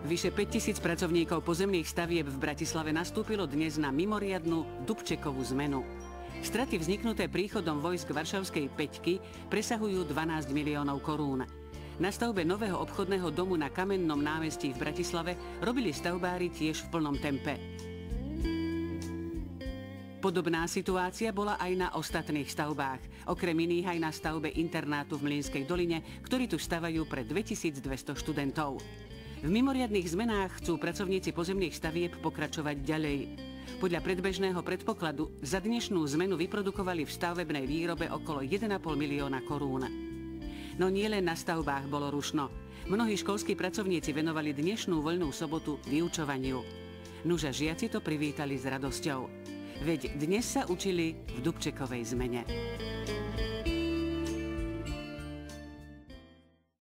Vyše 5000 pracovníkov pozemných stavieb v Bratislave nastúpilo dnes na mimoriadnu Dubčekovú zmenu. Straty vzniknuté príchodom vojsk Varšavskej peťky presahujú 12 miliónov korún. Na stavbe nového obchodného domu na Kamennom námestí v Bratislave robili stavbári tiež v plnom tempe. Podobná situácia bola aj na ostatných stavbách, okrem iných aj na stavbe internátu v Mlínskej doline, ktorý tu stavajú pre 2200 študentov. V mimoriadných zmenách chcú pracovníci pozemných stavieb pokračovať ďalej. Podľa predbežného predpokladu za dnešnú zmenu vyprodukovali v stavebnej výrobe okolo 1,5 milióna korún. No nie len na stavbách bolo rušno. Mnohí školskí pracovníci venovali dnešnú voľnú sobotu vyučovaniu. Nuža žiaci to privítali s radosťou. Veď dnes sa učili v Dubčekovej zmene.